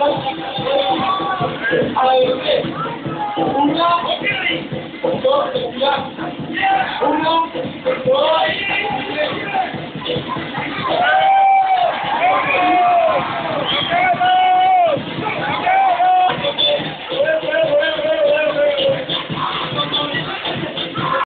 Uno, dos, tres, uno, dos,